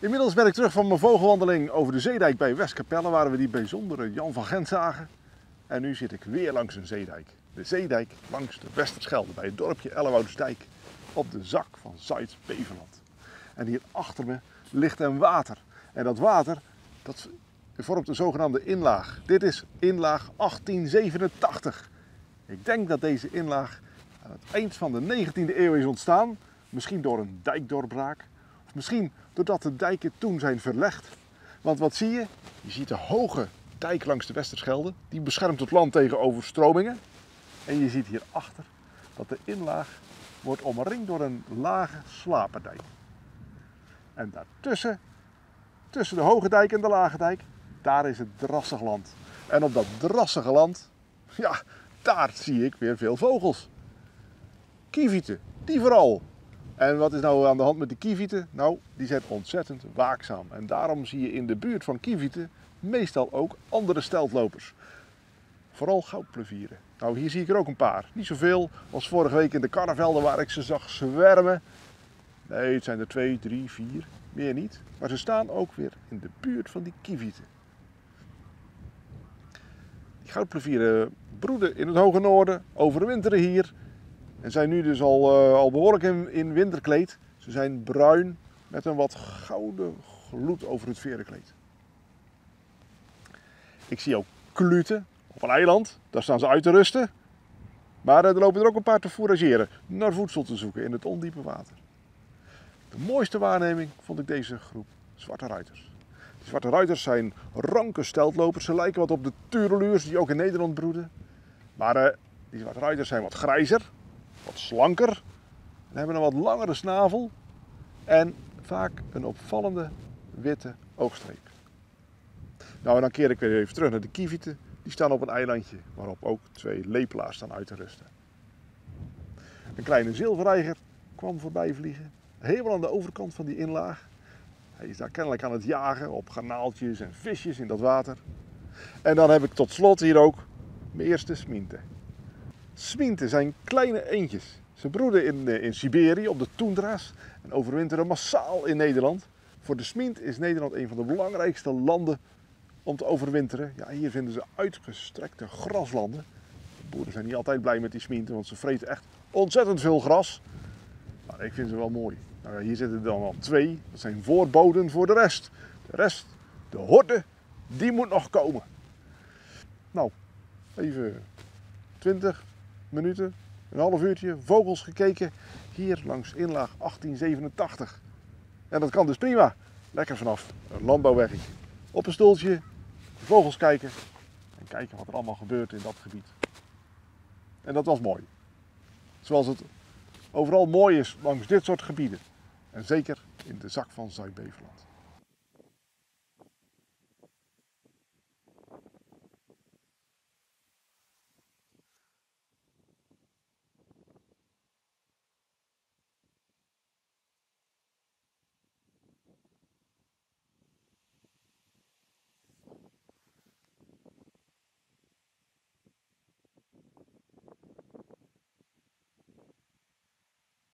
Inmiddels ben ik terug van mijn vogelwandeling over de zeedijk bij Westkapelle, waar we die bijzondere Jan van Gent zagen. En nu zit ik weer langs een zeedijk. De zeedijk langs de Westerschelde, bij het dorpje Ellewoudsdijk, op de zak van Zuid-Beverland. En hier achter me ligt een water. En dat water, dat vormt de zogenaamde inlaag. Dit is inlaag 1887. Ik denk dat deze inlaag aan het eind van de 19e eeuw is ontstaan. Misschien door een dijkdoorbraak. Misschien doordat de dijken toen zijn verlegd. Want wat zie je? Je ziet de hoge dijk langs de Westerschelde. Die beschermt het land tegen overstromingen. En je ziet hierachter dat de inlaag wordt omringd door een lage slaperdijk. En daartussen, tussen de hoge dijk en de lage dijk, daar is het drassig land. En op dat drassige land, ja, daar zie ik weer veel vogels. Kievieten, die vooral. En wat is nou aan de hand met de kievieten? Nou, die zijn ontzettend waakzaam. En daarom zie je in de buurt van kievieten meestal ook andere steltlopers. Vooral goudplevieren. Nou, hier zie ik er ook een paar. Niet zoveel als vorige week in de karnevelden waar ik ze zag zwermen. Nee, het zijn er twee, drie, vier. Meer niet. Maar ze staan ook weer in de buurt van die kievieten. Die goudplevieren broeden in het hoge noorden, overwinteren hier. En zijn nu dus al, uh, al behoorlijk in, in winterkleed. Ze zijn bruin met een wat gouden gloed over het verenkleed. Ik zie ook kluten op een eiland. Daar staan ze uit te rusten. Maar er lopen er ook een paar te fourageren, naar voedsel te zoeken in het ondiepe water. De mooiste waarneming vond ik deze groep zwarte ruiters. Die zwarte ruiters zijn ranke steltlopers. Ze lijken wat op de tureluurs die ook in Nederland broeden. Maar uh, die zwarte ruiters zijn wat grijzer, wat slanker. En hebben een wat langere snavel. En vaak een opvallende witte oogstreep. Nou, en dan keer ik weer even terug naar de kievieten. Die staan op een eilandje waarop ook twee lepelaars staan uit te rusten. Een kleine zilverreiger kwam voorbij vliegen. Helemaal aan de overkant van die inlaag. Hij is daar kennelijk aan het jagen op garnaaltjes en visjes in dat water. En dan heb ik tot slot hier ook mijn eerste sminten. Sminten zijn kleine eendjes. Ze broeden in, in Siberië op de toendra's en overwinteren massaal in Nederland. Voor de smint is Nederland een van de belangrijkste landen om te overwinteren. Ja, hier vinden ze uitgestrekte graslanden. De boeren zijn niet altijd blij met die sminten, want ze vreten echt ontzettend veel gras. Maar ik vind ze wel mooi. Nou, hier zitten er dan al twee. Dat zijn voorboden voor de rest. De rest, de horde, die moet nog komen. Nou, even 20 minuten, een half uurtje, vogels gekeken. Hier langs inlaag 1887. En dat kan dus prima. Lekker vanaf een landbouwweg. Op een stoeltje, vogels kijken en kijken wat er allemaal gebeurt in dat gebied. En dat was mooi. Zoals het overal mooi is langs dit soort gebieden. En zeker in de zak van Zuid-Beverland.